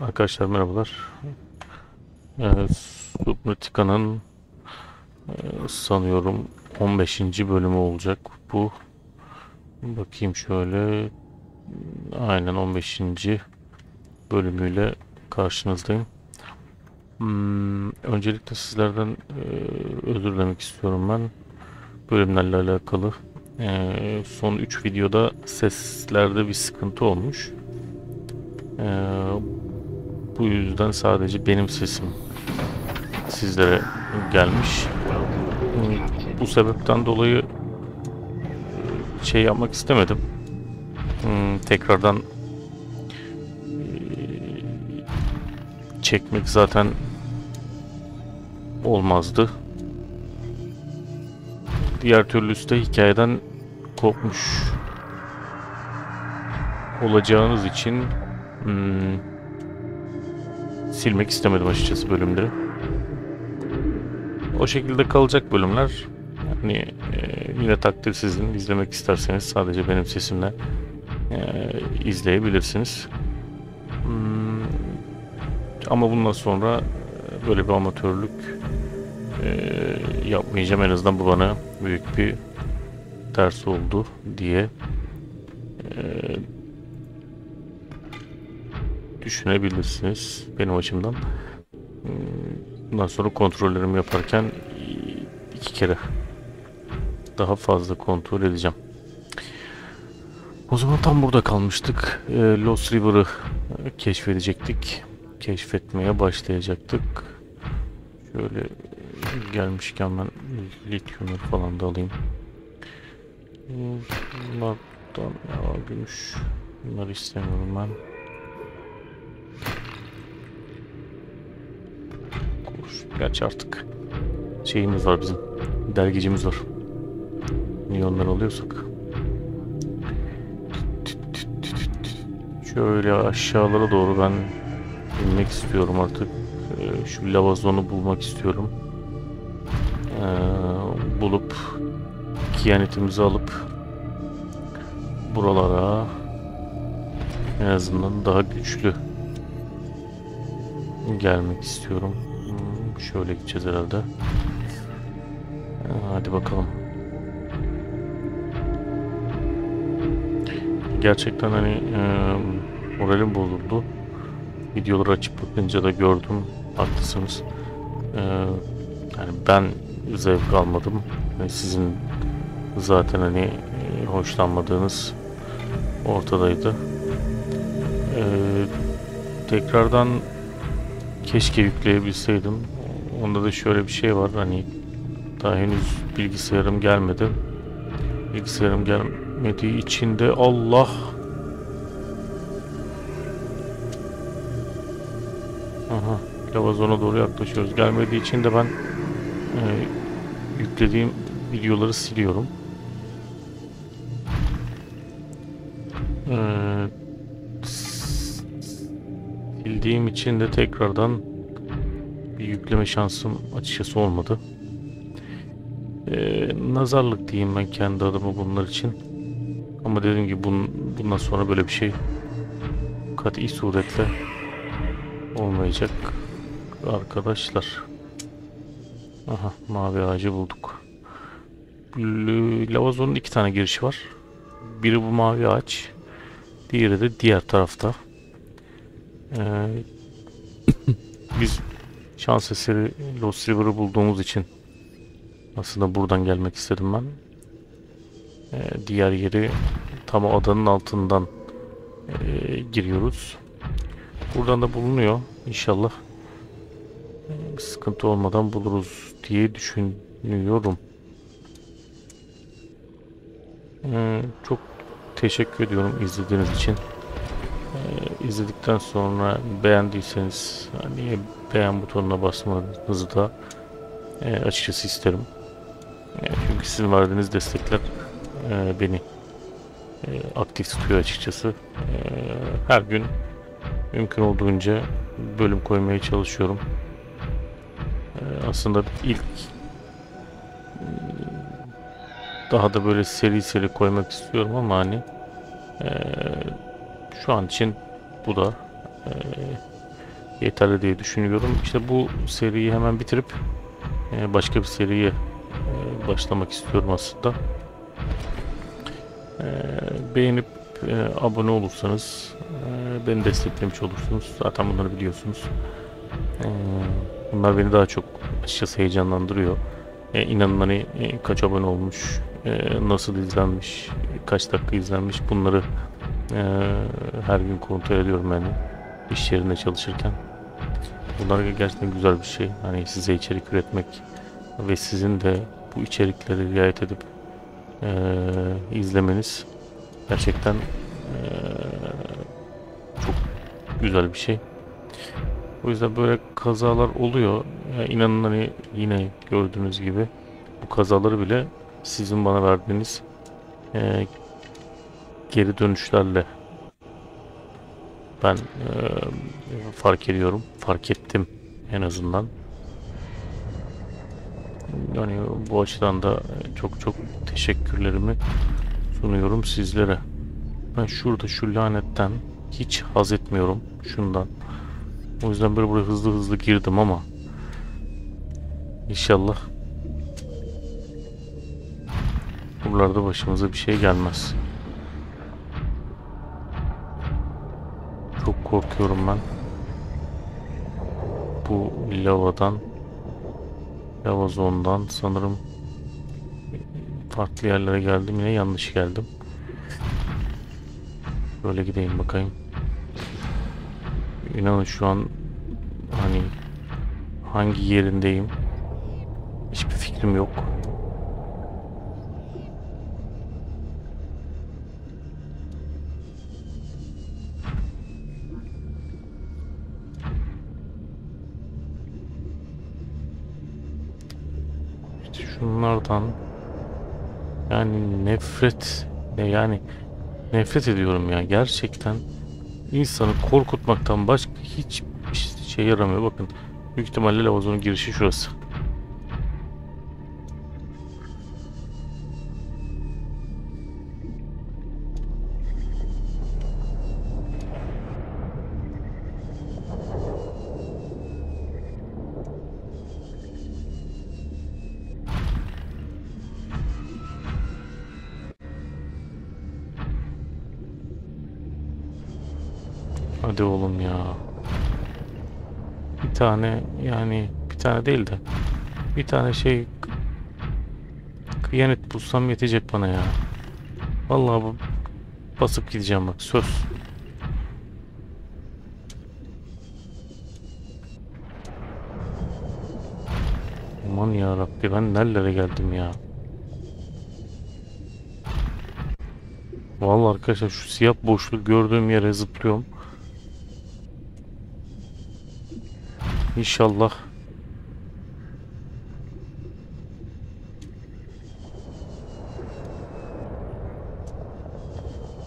Arkadaşlar merhabalar. Ee, Subnautica'nın e, sanıyorum 15. bölümü olacak bu. Bakayım şöyle. Aynen 15. bölümüyle karşınızdayım. Hmm, öncelikle sizlerden e, özür dilemek istiyorum ben. Bölümlerle alakalı. E, son 3 videoda seslerde bir sıkıntı olmuş. Ee, bu yüzden sadece benim sesim sizlere gelmiş. Bu sebepten dolayı e, şey yapmak istemedim. Hmm, Tekrardan e, çekmek zaten olmazdı. Diğer türlüsü de hikayeden kopmuş olacağınız için Hmm, silmek istemedim açıkçası bölümleri. O şekilde kalacak bölümler. Yani e, yine takdir sizin. izlemek isterseniz sadece benim sesimle e, izleyebilirsiniz. Hmm, ama bundan sonra e, böyle bir amatörlük e, yapmayacağım. En azından bu bana büyük bir ders oldu diye e, düşünebilirsiniz benim açımdan. Hmm, Bundan sonra kontrollerimi yaparken iki kere daha fazla kontrol edeceğim. O zaman tam burada kalmıştık. E, Lost River'ı keşfedecektik. Keşfetmeye başlayacaktık. Şöyle gelmişken ben lityumları falan da alayım. Bunlardan ya gümüş. Bunları istemiyorum ben. Kuruş. Gerçi artık şeyimiz var bizim. Dergicimiz var. Niye onları alıyorsak. Şöyle aşağılara doğru ben inmek istiyorum artık. Ee, Şu lavazonu bulmak istiyorum. Ee, bulup kiyanetimizi alıp buralara en azından daha güçlü gelmek istiyorum. Şöyle gideceğiz herhalde. Hadi bakalım. Gerçekten hani e, moralim bozuldu. Videoları açıp bakınca da gördüm. Haklısınız. Ee, yani ben zevk almadım. Ve sizin zaten hani e, hoşlanmadığınız ortadaydı. Ee, tekrardan keşke yükleyebilseydim. Onda da şöyle bir şey var hani daha henüz bilgisayarım gelmedi. Bilgisayarım gelmediği için de Allah Aha, lavazona doğru yaklaşıyoruz. Gelmediği için de ben e, yüklediğim videoları siliyorum. Ee, sildiğim için de tekrardan bir yükleme şansım açıkçası olmadı. Ee, nazarlık diyeyim ben kendi adıma bunlar için. Ama dediğim gibi bun, bundan sonra böyle bir şey kat'i suretle olmayacak arkadaşlar. Aha mavi ağacı bulduk. Lavazonun iki tane girişi var. Biri bu mavi ağaç. Diğeri de diğer tarafta. Ee, biz şans eseri Lost River'ı bulduğumuz için aslında buradan gelmek istedim ben. Ee, diğer yeri tam adanın altından e, giriyoruz. Buradan da bulunuyor. İnşallah e, bir sıkıntı olmadan buluruz diye düşünüyorum. Ee, çok teşekkür ediyorum izlediğiniz için. Ee, izledikten sonra beğendiyseniz hani beğen butonuna basmanızı da e, açıkçası isterim. E, çünkü sizin verdiğiniz destekler e, beni e, aktif tutuyor açıkçası. E, her gün mümkün olduğunca bölüm koymaya çalışıyorum. E, aslında ilk daha da böyle seri seri koymak istiyorum ama hani e, şu an için bu da e, yeterli diye düşünüyorum. İşte bu seriyi hemen bitirip e, başka bir seriye e, başlamak istiyorum aslında. E, beğenip e, abone olursanız e, beni desteklemiş olursunuz. Zaten bunları biliyorsunuz. E, bunlar beni daha çok açıkçası heyecanlandırıyor. E, inanın hani e, kaç abone olmuş, e, nasıl izlenmiş, kaç dakika izlenmiş bunları e, her gün kontrol ediyorum yani iş yerinde çalışırken. Bunlar gerçekten güzel bir şey. Hani size içerik üretmek ve sizin de bu içerikleri riayet edip e, izlemeniz gerçekten e, çok güzel bir şey. O yüzden böyle kazalar oluyor. Ya inanın hani yine gördüğünüz gibi bu kazaları bile sizin bana verdiğiniz e, geri dönüşlerle ben e, fark ediyorum. Fark ettim en azından. Yani bu açıdan da çok çok teşekkürlerimi sunuyorum sizlere. Ben şurada şu lanetten hiç haz etmiyorum şundan. O yüzden böyle buraya hızlı hızlı girdim ama inşallah buralarda başımıza bir şey gelmez. Çok korkuyorum ben. Bu lavadan lava zondan sanırım farklı yerlere geldim yine yanlış geldim. Böyle gideyim bakayım. İnanın şu an hani hangi yerindeyim hiçbir fikrim yok. İşte şunlardan yani nefret ne yani nefret ediyorum ya gerçekten. İnsanı korkutmaktan başka hiç şey yaramıyor. Bakın büyük ihtimalle lavazonun girişi şurası tane yani bir tane değil de bir tane şey kıyanet bulsam yetecek bana ya. Vallahi bu basıp gideceğim bak söz. Aman ya Rabbi ben nerelere geldim ya. Vallahi arkadaşlar şu siyah boşluğu gördüğüm yere zıplıyorum. İnşallah.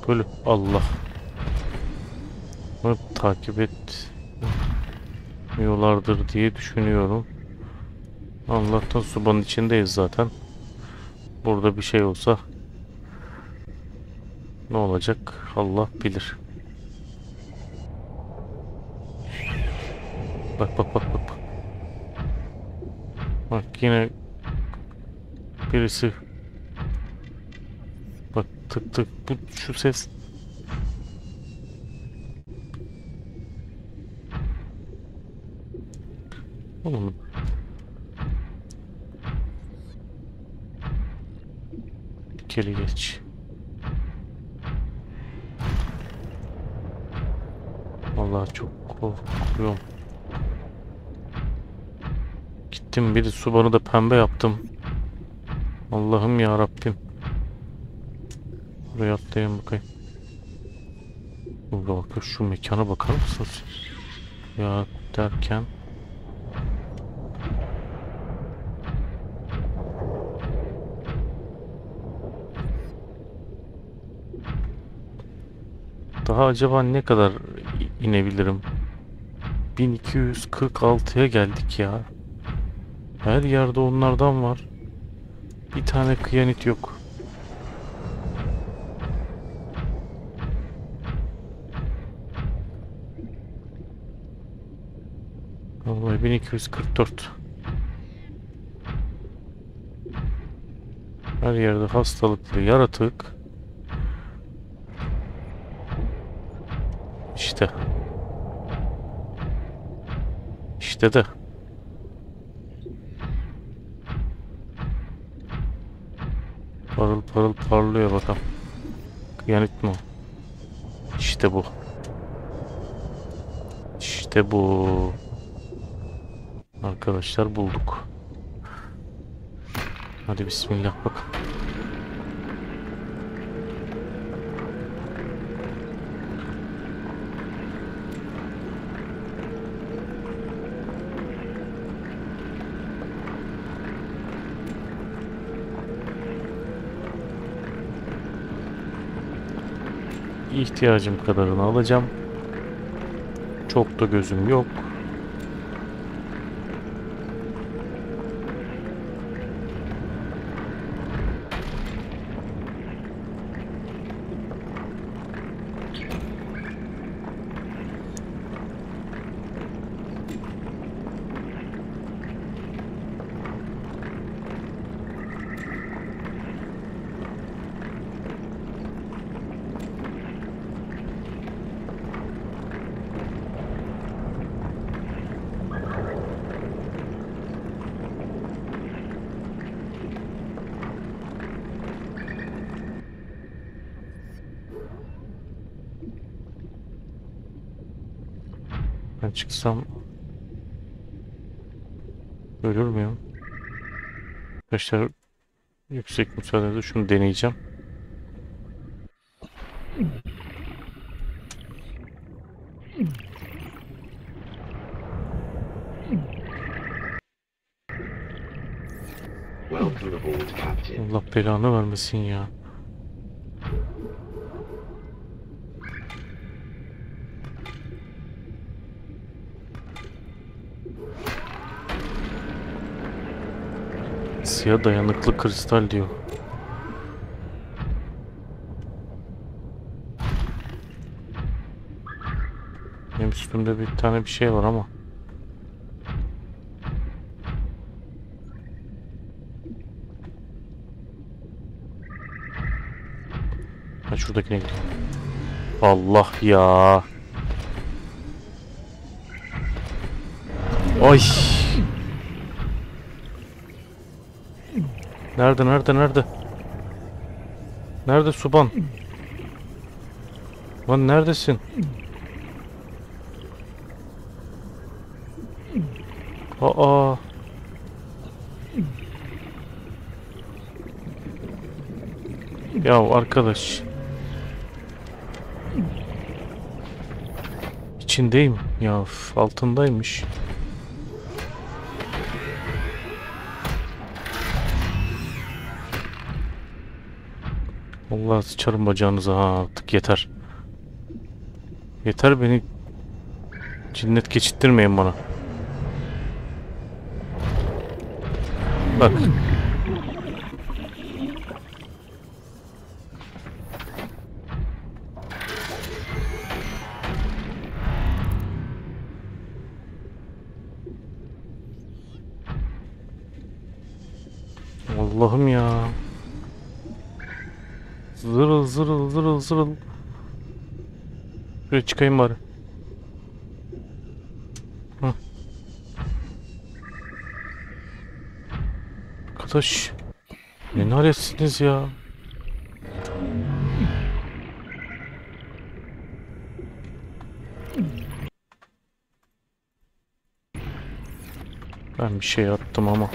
Böyle Allah. Bunu takip etmiyorlardır diye düşünüyorum. Allah'tan subanın içindeyiz zaten. Burada bir şey olsa ne olacak Allah bilir. Bak bak bak bak. Bak yine birisi Bak tık tık bu şu ses Oğlum Geri geç. Vallahi çok korkuyorum. Gittim bir Subaru da pembe yaptım. Allah'ım ya Rabbim. Buraya atlayayım bakayım. Burada bakın şu mekana bakar mısınız? Ya derken Daha acaba ne kadar inebilirim? 1246'ya geldik ya. Her yerde onlardan var. Bir tane kıyanit yok. Vallahi 1244. Her yerde hastalıklı yaratık. İşte. İşte de. Parıl parlıyor bakalım. Mi o? İşte bu. İşte bu. Arkadaşlar bulduk. Hadi bismillah bak. İhtiyacım kadarını alacağım. Çok da gözüm yok. Ben çıksam ölür müyüm? Arkadaşlar yüksek müsaadenizle şunu deneyeceğim. Allah belanı vermesin ya. Siyah dayanıklı kristal diyor. Benim üstümde bir tane bir şey var ama. Ben şuradakine gidiyorum. Allah ya. Ay. Nerede nerede nerede? Nerede Suban? Lan neredesin? Aa. Ya arkadaş. İçindeyim. Ya altındaymış. Allah sıçarım bacağınıza ha artık yeter. Yeter beni cinnet geçittirmeyin bana. Bak. Zırıl. Şuraya çıkayım bari. Hı. Arkadaş. Ne naretsiniz ya. Ben bir şey attım ama.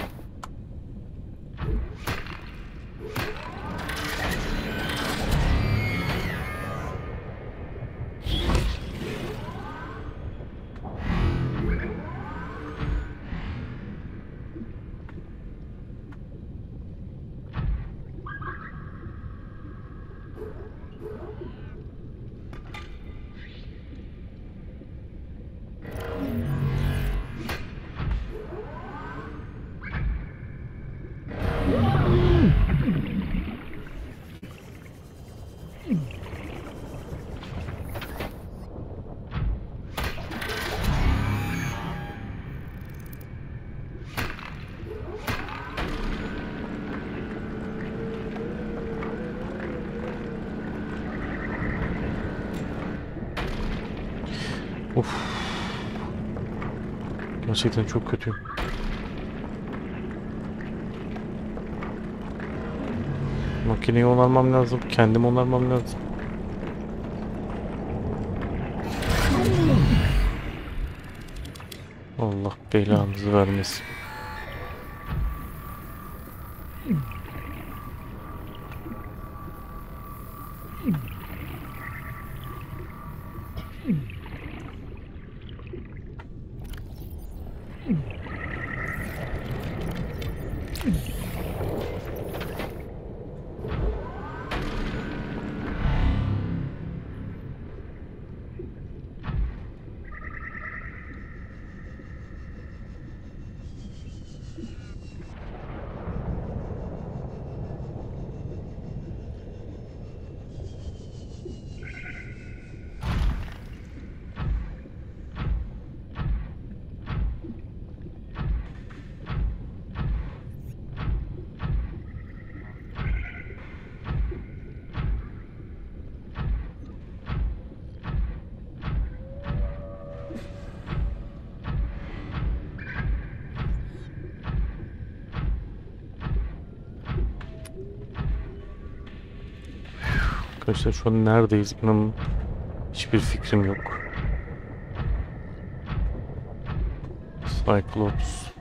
Gerçekten çok kötüyüm. Makineyi onarmam lazım. Kendim onarmam lazım. Allah belanızı vermesin. Arkadaşlar şu an neredeyiz? İnanın hiçbir fikrim yok. Cyclops.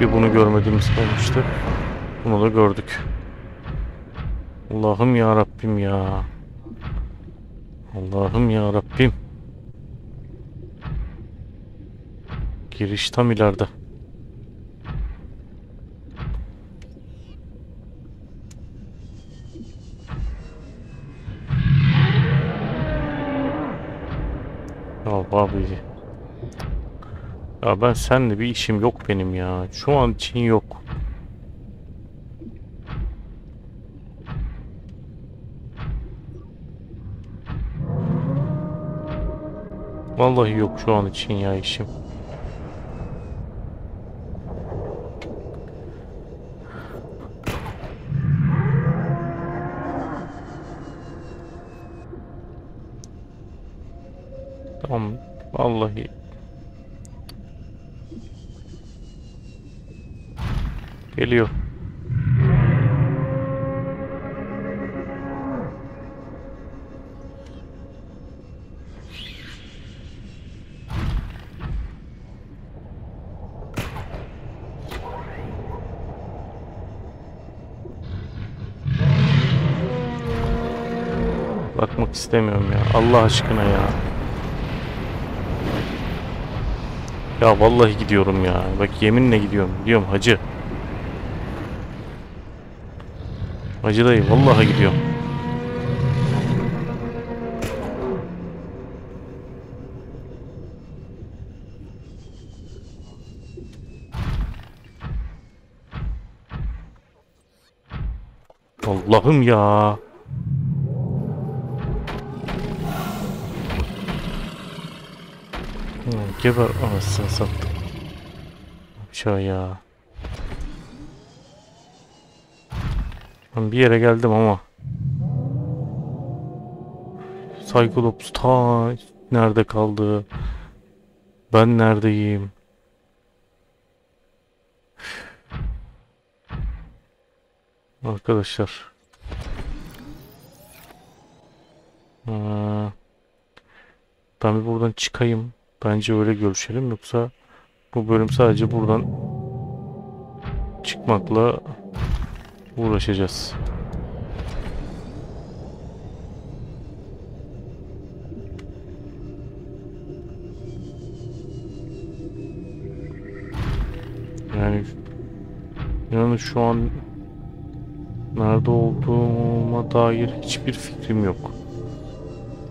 Bir bunu görmediğimiz kalmıştı. Bunu da gördük. Allah'ım ya Rabbim ya. Allah'ım ya Rabbim. Giriş tam ileride. Ya abi. Ya ben seninle bir işim yok benim ya. Şu an için yok. Vallahi yok şu an için ya işim. Tamam. Vallahi. Geliyor. Bakmak istemiyorum ya. Allah aşkına ya. Ya vallahi gidiyorum ya. Bak yeminle gidiyorum. Diyorum hacı. Hacı dayı vallahi gidiyorum. Allah'ım ya. Geber anasını sattım. Aşağı ya. Ben bir yere geldim ama. Cyclops ta nerede kaldı? Ben neredeyim? Arkadaşlar. Ha. Ben bir buradan çıkayım. Bence öyle görüşelim. Yoksa bu bölüm sadece buradan çıkmakla uğraşacağız. Yani yani şu an nerede olduğuma dair hiçbir fikrim yok.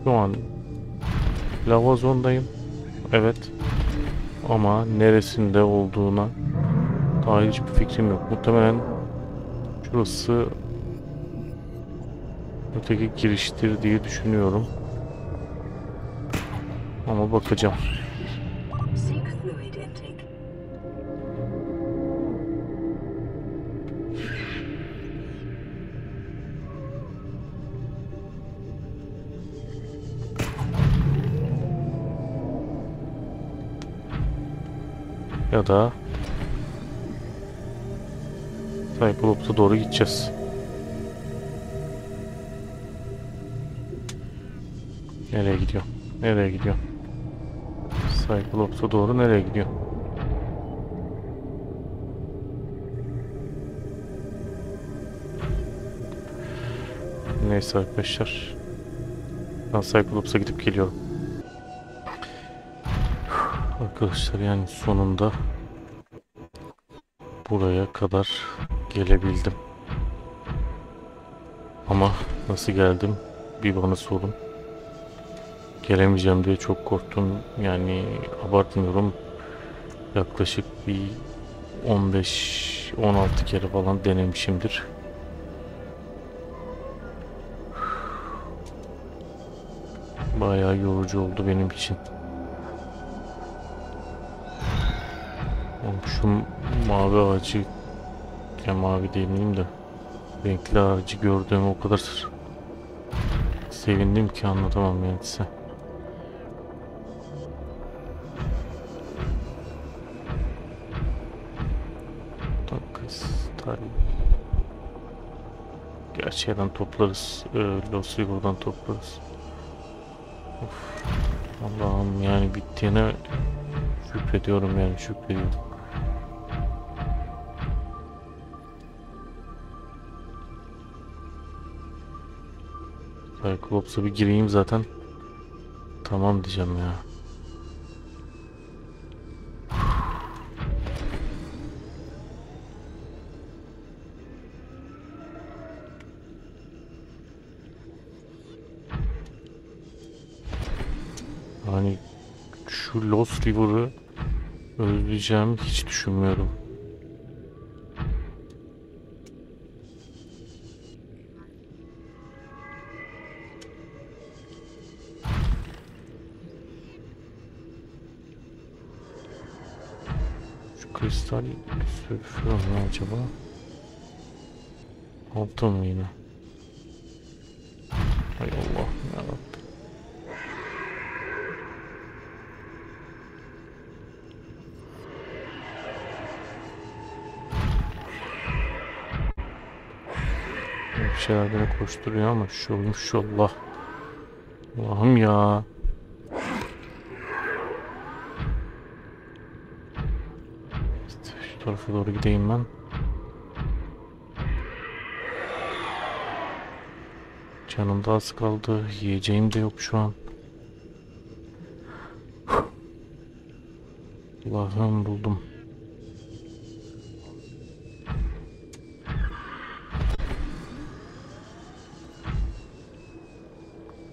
Şu an Lavazon'dayım. Evet. Ama neresinde olduğuna dair hiçbir fikrim yok. Muhtemelen şurası öteki giriştir diye düşünüyorum. Ama bakacağım. Ya da Cyclops'a doğru gideceğiz. Nereye gidiyor? Nereye gidiyor? Cyclops'a doğru nereye gidiyor? Neyse arkadaşlar. Ben Cyclops'a gidip geliyorum. Arkadaşlar yani sonunda buraya kadar gelebildim. Ama nasıl geldim bir bana sorun. Gelemeyeceğim diye çok korktum. Yani abartmıyorum. Yaklaşık bir 15-16 kere falan denemişimdir. Bayağı yorucu oldu benim için. Şu mavi ağacı ya mavi demeyeyim de renkli ağacı gördüğüm o kadar sevindim ki anlatamam yani size. Tarih. Gerçi toplarız. Ee, Los River'dan toplarız. Of. Allah'ım yani bittiğine şükrediyorum yani şükrediyorum. Cyclops'a bir gireyim zaten. Tamam diyeceğim ya. Hani şu Lost River'ı özleyeceğimi hiç düşünmüyorum. Sülfür mü acaba? Altın mı yine? Hay Allah yarabbim. Bir şeyler beni koşturuyor ama şu olmuş Allah. Allah'ım ya. İşte şu tarafa doğru gideyim ben. Canım da az kaldı. Yiyeceğim de yok şu an. Allah'ım buldum.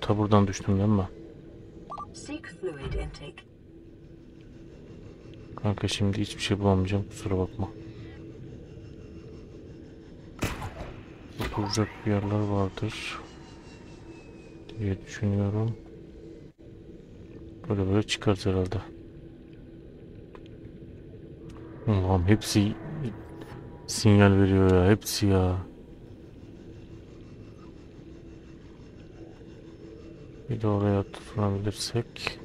Ta buradan düştüm değil mi? Seek fluid intake. Kanka şimdi hiçbir şey bulamayacağım kusura bakma. Oturacak bir yerler vardır diye düşünüyorum. Böyle böyle çıkarız herhalde. Allah'ım hepsi sinyal veriyor ya hepsi ya. Bir de oraya tutunabilirsek.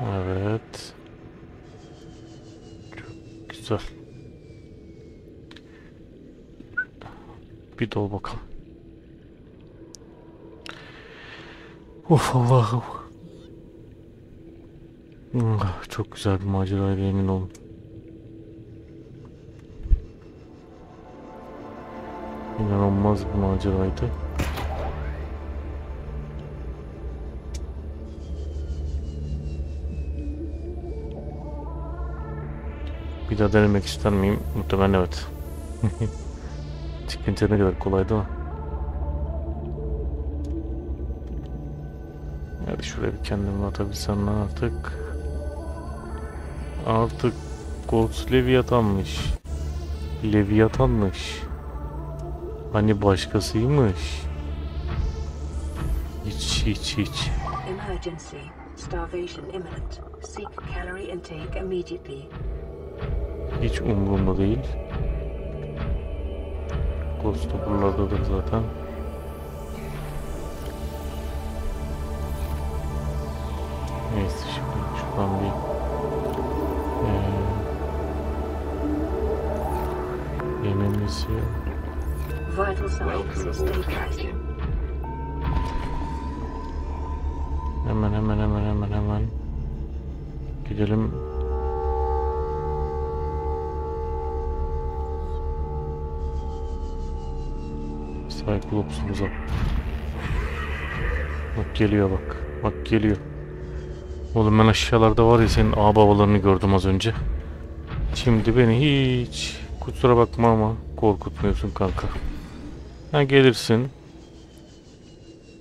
Evet. Güzel. Bir dol bakalım. Of Allah'ım. Ah, Çok güzel bir maceraydı emin olun. İnanılmaz bir maceraydı. Bir daha denemek ister miyim? Muhtemelen evet. Çıkınca ne kadar kolay değil mi? Hadi şuraya bir kendimi atabilsem lan artık. Artık Ghost Leviathan'mış. Leviathan'mış. Hani başkasıymış. Hiç hiç hiç. Emergency. Starvation imminent. Seek calorie intake immediately. Hiç umurumda değil. Ghost da buralardadır zaten. Neyse şimdi şuradan bir stabilizing. Captain. Hemen hemen hemen hemen hemen gidelim. Cyclops'umuza. Bak geliyor bak. Bak geliyor. Oğlum ben aşağılarda var ya senin ağababalarını gördüm az önce. Şimdi beni hiç kusura bakma ama korkutmuyorsun kanka. Ha gelirsin.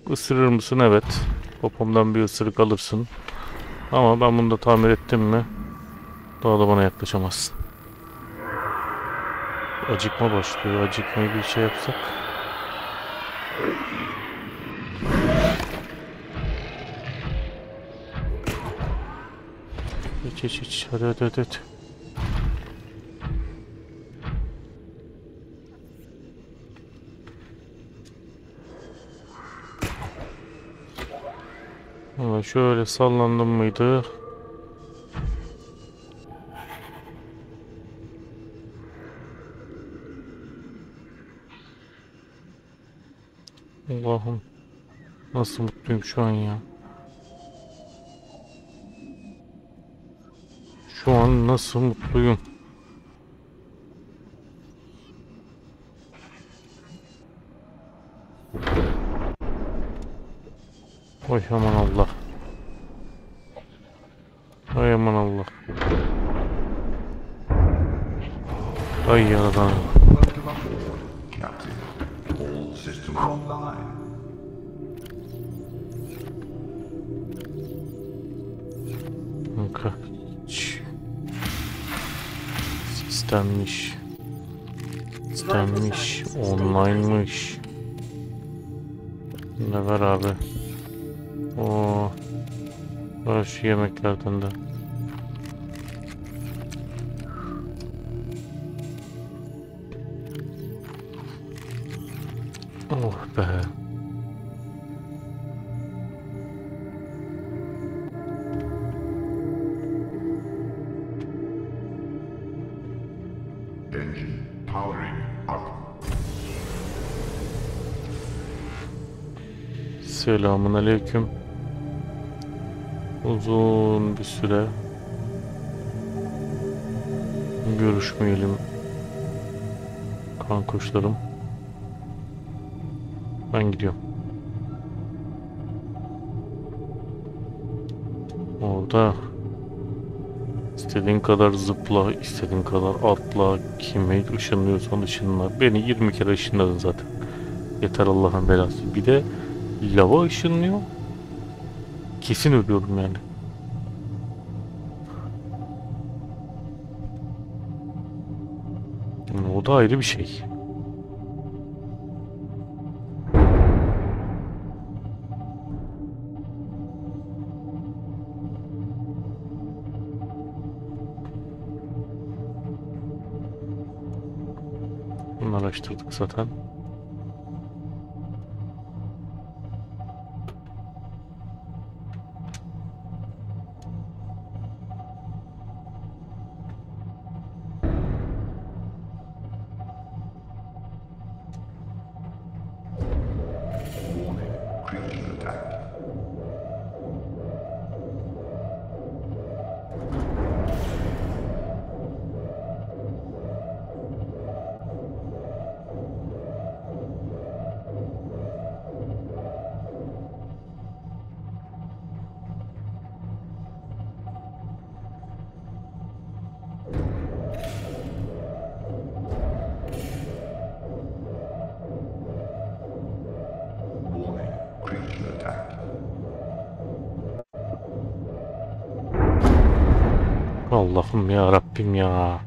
Isırır mısın? Evet. Popomdan bir ısırık alırsın. Ama ben bunu da tamir ettim mi daha da bana yaklaşamazsın. Acıkma başlıyor. Acıkmayı bir şey yapsak. İç iç iç. Hadi hadi hadi. hadi. Ama şöyle sallandım mıydı? Allah'ım nasıl mutluyum şu an ya. Şu an nasıl mutluyum. Oy aman Allah. Ay aman Allah. Ay yaradan. Sistemmiş. Sistemmiş. Online'mış. Ne var abi? Oo. Var şu yemeklerden de. Engine powering up. Selamun. Uzun bir süre görüşmeyelim kankuşlarım. Ben gidiyorum. Orada istediğin kadar zıpla, istediğin kadar atla, kime ışınlıyorsan ışınla. Beni 20 kere ışınladın zaten. Yeter Allah'ın belası. Bir de lava ışınlıyor. Kesin ölüyorum yani. Yani o da ayrı bir şey. Bunu araştırdık zaten. Allah'ım ya Rabbim ya.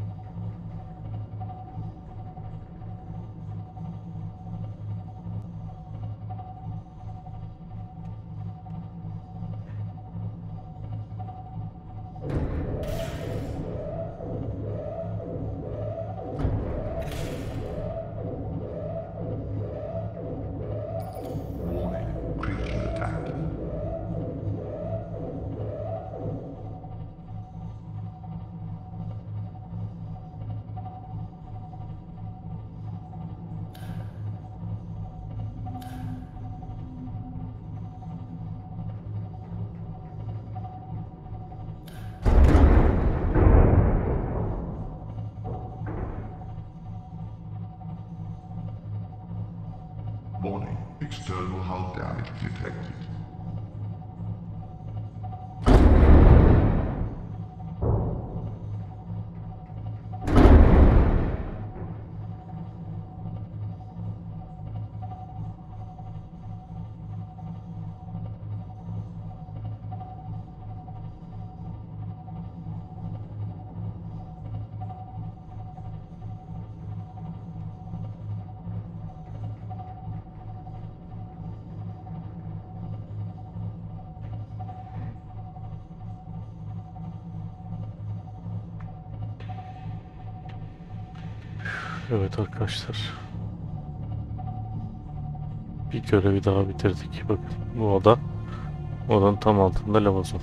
Evet arkadaşlar. Bir görevi daha bitirdik. Bakın bu oda. Odanın tam altında lavazon.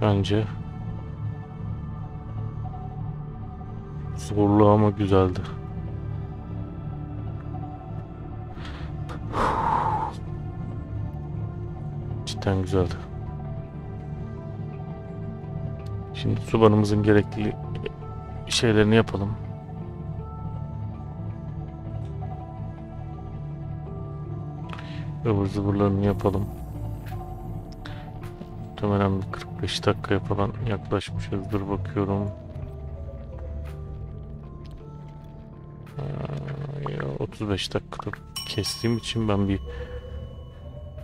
Bence zorlu ama güzeldi. Cidden güzeldi. Şimdi subanımızın gerekli şeylerini yapalım. Ivır zıvırlarını yapalım. Muhtemelen bir 45 dakikaya falan yaklaşmışızdır bakıyorum. Ya 35 dakikada kestiğim için ben bir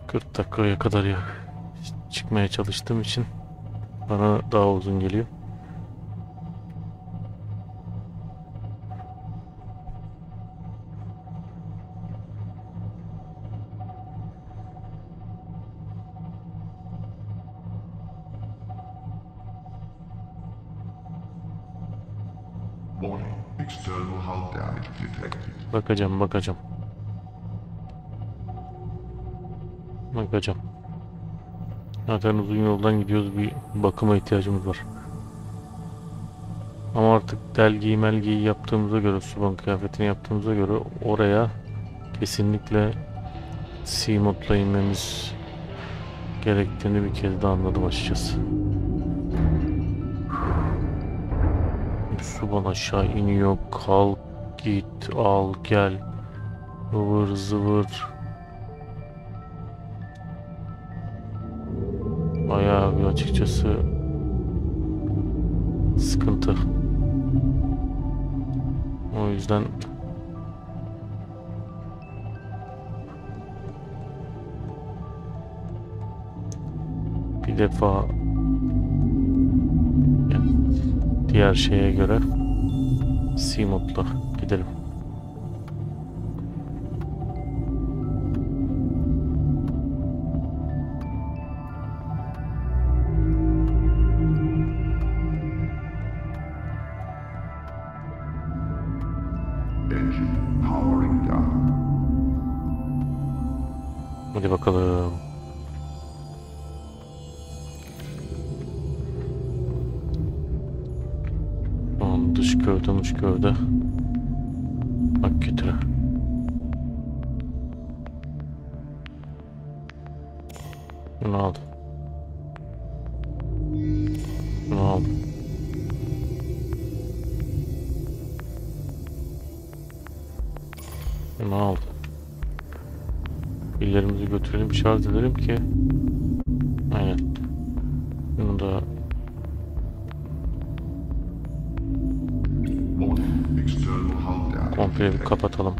40 dakikaya kadar ya çıkmaya çalıştığım için bana daha uzun geliyor. Bakacağım, bakacağım. Bakacağım. Zaten uzun yoldan gidiyoruz. Bir bakıma ihtiyacımız var. Ama artık delgiyi melgiyi yaptığımıza göre, suban kıyafetini yaptığımıza göre oraya kesinlikle C-modla inmemiz gerektiğini bir kez daha anladım açıkçası. Suban aşağı iniyor. Kalk git al gel. Ivır zıvır. Açıkçası sıkıntı. O yüzden bir defa diğer şeye göre Seamod'la gidelim. Bunu al. Pillerimizi götürelim şarj edelim ki Aynen Bunu da komple bir kapatalım.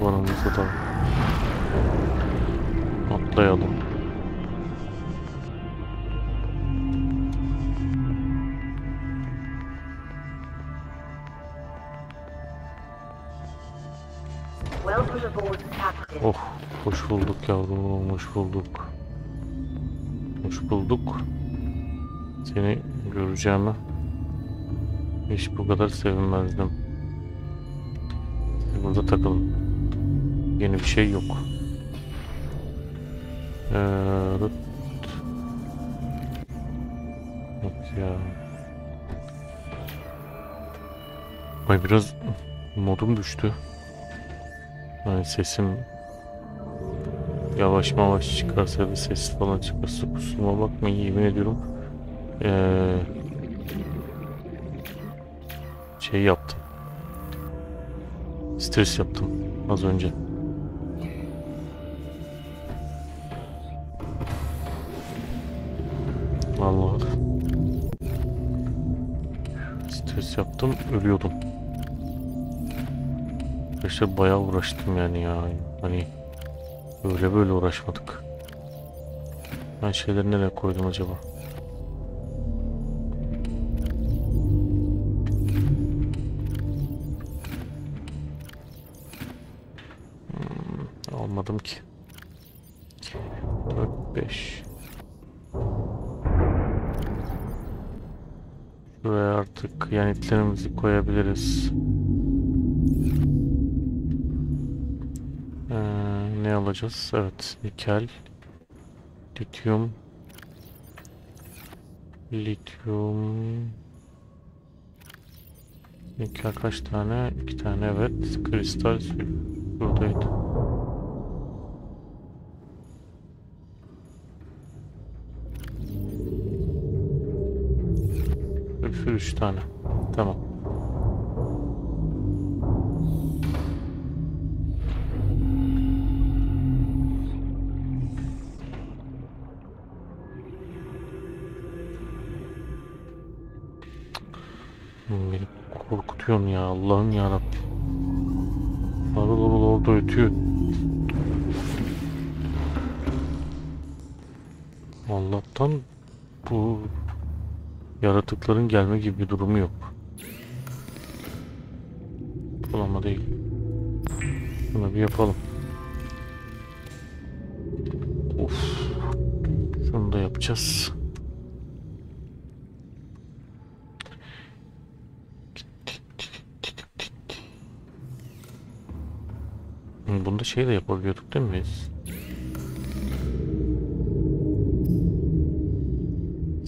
Varanımızı da atlayalım. Bulduk yavrum, hoş bulduk. Hoş bulduk. Seni göreceğime hiç bu kadar sevinmezdim. Burada takılın. Yeni bir şey yok. Ee, rıt. Yok ya. Ay biraz modum düştü. Yani sesim yavaş yavaş çıkarsa ya ses falan çıkarsa kusuruma bakmayın yemin ediyorum. Ee, şey yaptım. Stres yaptım az önce. Vallahi stres yaptım ölüyordum. Arkadaşlar bayağı uğraştım yani ya. Hani öyle böyle uğraşmadık. Ben şeyleri nereye koydum acaba? Hmm, almadım ki. 4 5 Şuraya artık yanıtlarımızı koyabiliriz. Alacağız? Evet, nikel, lityum, lityum, nikel kaç tane? İki tane evet. Kristal buradaydı. Üç, üç tane. Tamam. Korkutuyorsun ya Allah'ım yarabbim. Harıl harıl orada ötüyor. Allah'tan bu yaratıkların gelme gibi bir durumu yok. Bulama değil. Bunu bir yapalım. Of. Şunu da yapacağız. şey de yapabiliyorduk değil mi biz?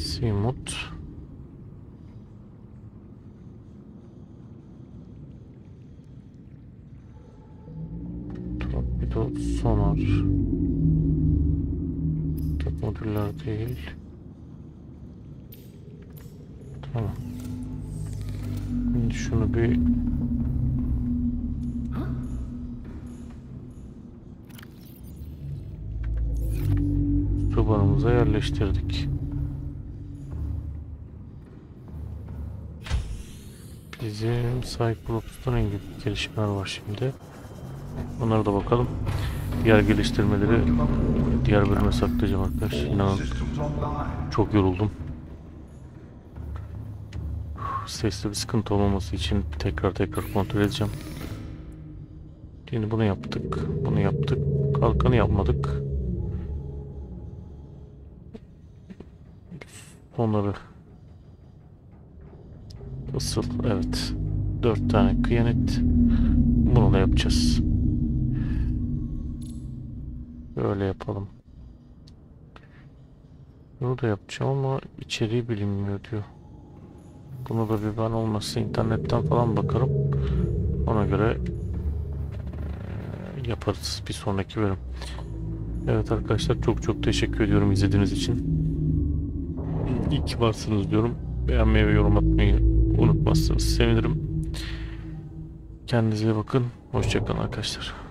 Simut. Torpedo sonar. Tek modüller değil. Tamam. Şimdi şunu bir su barımıza yerleştirdik. Bizim Cyclops'ta ne gibi gelişmeler var şimdi? Onlara da bakalım. Diğer geliştirmeleri diğer bölüme saklayacağım arkadaşlar. İnanın çok yoruldum. Sesli bir sıkıntı olmaması için tekrar tekrar kontrol edeceğim. Şimdi bunu yaptık. Bunu yaptık. Kalkanı yapmadık. Onları ısıl. Evet. Dört tane kıyanet. Bunu da yapacağız. Böyle yapalım. Bunu da yapacağım ama içeriği bilinmiyor diyor. Bunu da bir ben olmazsa internetten falan bakarım. Ona göre yaparız bir sonraki bölüm. Evet arkadaşlar çok çok teşekkür ediyorum izlediğiniz için. İyi ki varsınız diyorum. Beğenmeyi ve yorum atmayı unutmazsanız sevinirim. Kendinize bakın. Hoşçakalın arkadaşlar.